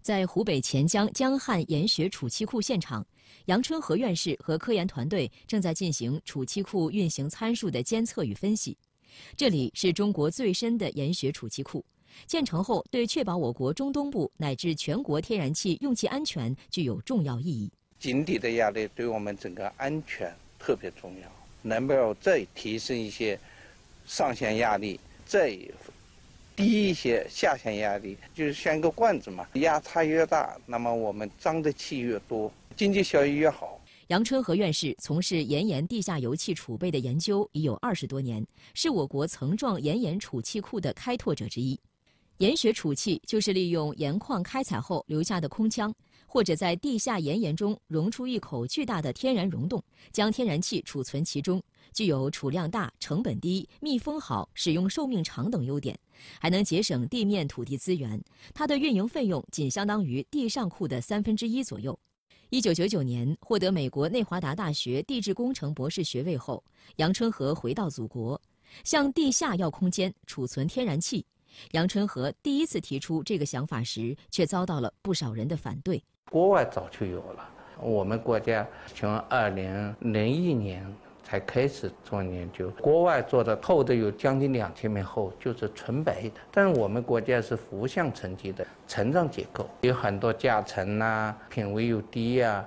在湖北潜江江汉盐穴储气库现场，杨春和院士和科研团队正在进行储气库运行参数的监测与分析。这里是中国最深的盐穴储气库，建成后对确保我国中东部乃至全国天然气用气安全具有重要意义。井底的压力对我们整个安全特别重要，能不能再提升一些上限压力，再低一些下限压力，就是像一个罐子嘛，压差越大，那么我们装的气越多，经济效益越好。杨春和院士从事岩盐地下油气储备的研究已有二十多年，是我国层状岩盐储气库的开拓者之一。盐穴储气就是利用盐矿开采后留下的空腔，或者在地下岩盐中溶出一口巨大的天然溶洞，将天然气储存其中，具有储量大、成本低、密封好、使用寿命长等优点，还能节省地面土地资源。它的运营费用仅相当于地上库的三分之一左右。一九九九年获得美国内华达大学地质工程博士学位后，杨春和回到祖国，向地下要空间储存天然气。杨春和第一次提出这个想法时，却遭到了不少人的反对。国外早就有了，我们国家从二零零一年才开始做研究。国外做的厚的有将近两千米厚，就是纯白的。但是我们国家是浮相沉积的层状结构，有很多夹层呐，品位又低呀。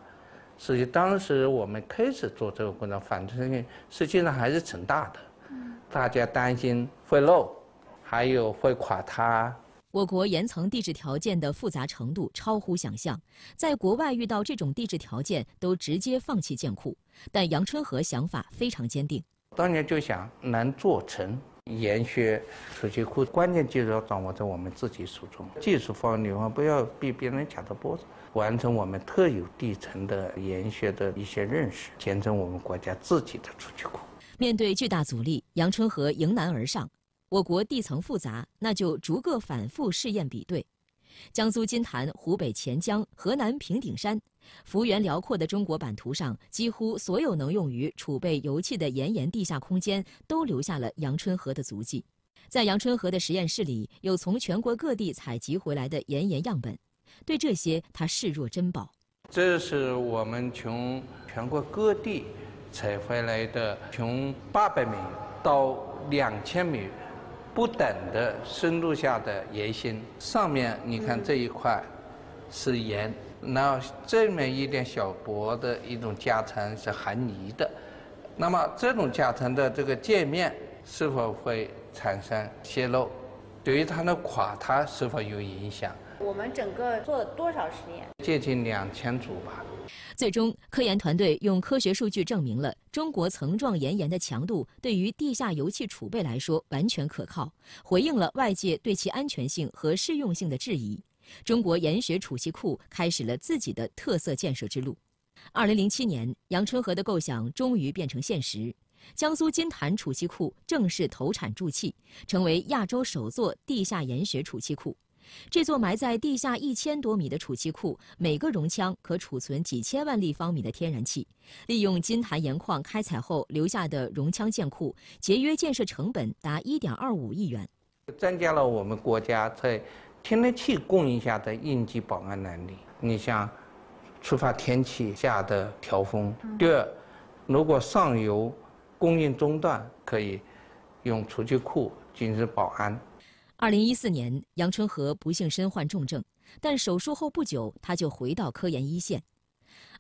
实际当时我们开始做这个工程，反正实际上还是挺大的，大家担心会漏。还有会垮塌。我国岩层地质条件的复杂程度超乎想象，在国外遇到这种地质条件都直接放弃建库。但杨春和想法非常坚定，当年就想能做成岩穴储气库，关键技术要掌握在我们自己手中，技术方面不要被别人卡着脖子，完成我们特有地层的岩穴的一些认识，形成我们国家自己的储气库。面对巨大阻力，杨春和迎难而上。我国地层复杂，那就逐个反复试验比对。江苏金坛、湖北潜江、河南平顶山，幅员辽阔的中国版图上，几乎所有能用于储备油气的岩盐地下空间，都留下了杨春和的足迹。在杨春和的实验室里，有从全国各地采集回来的岩盐样本，对这些他视若珍宝。这是我们从全国各地采回来的，从八百米到两千米。不等的深度下的岩心，上面你看这一块是岩，然后这面一点小薄的一种夹层是含泥的，那么这种夹层的这个界面是否会产生泄漏？对于它的垮塌是否有影响？我们整个做了多少实验？接近两千组吧。最终，科研团队用科学数据证明了中国层状岩盐的强度对于地下油气储备来说完全可靠，回应了外界对其安全性和适用性的质疑。中国盐学储气库开始了自己的特色建设之路。二零零七年，杨春和的构想终于变成现实，江苏金坛储气库正式投产注气，成为亚洲首座地下盐穴储气库。这座埋在地下一千多米的储气库，每个容腔可储存几千万立方米的天然气。利用金坛盐矿开采后留下的容腔建库，节约建设成本达一点二五亿元，增加了我们国家在天然气供应下的应急保安能力。你像触发天气下的调峰，第二，如果上游供应中断，可以用储气库进行保安。二零一四年，杨春和不幸身患重症，但手术后不久，他就回到科研一线。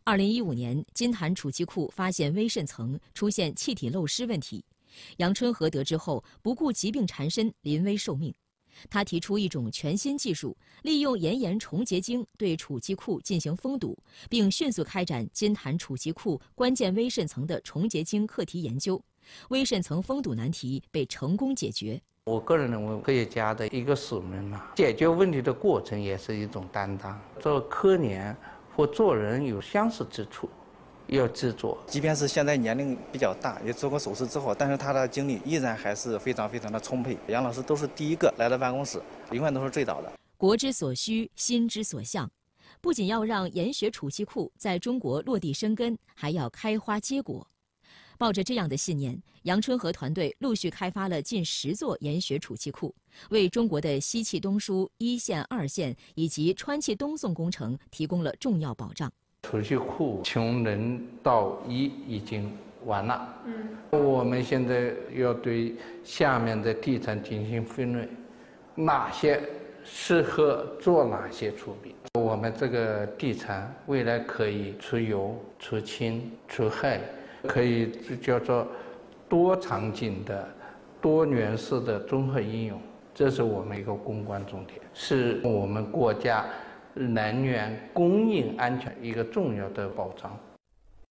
二零一五年，金坛储气库发现微渗层出现气体漏失问题，杨春和得知后不顾疾病缠身，临危受命。他提出一种全新技术，利用岩盐重结晶对储气库进行封堵，并迅速开展金坛储气库关键微渗层的重结晶课题研究，微渗层封堵难题被成功解决。我个人认为，科学家的一个使命嘛，解决问题的过程也是一种担当。做科研或做人有相似之处，要执着。即便是现在年龄比较大，也做过手术之后，但是他的精力依然还是非常非常的充沛。杨老师都是第一个来到办公室，永远都是最早的。国之所需，心之所向，不仅要让研学储气库在中国落地生根，还要开花结果。抱着这样的信念，杨春和团队陆续开发了近十座研学储气库，为中国的西气东输一线、二线以及川气东送工程提供了重要保障。储蓄库从零到一已经完了，嗯，我们现在要对下面的地产进行分类，哪些适合做哪些储备？我们这个地产未来可以除油、除氢、除氦。可以叫做多场景的、多元式的综合应用，这是我们一个攻关重点，是我们国家能源供应安全一个重要的保障。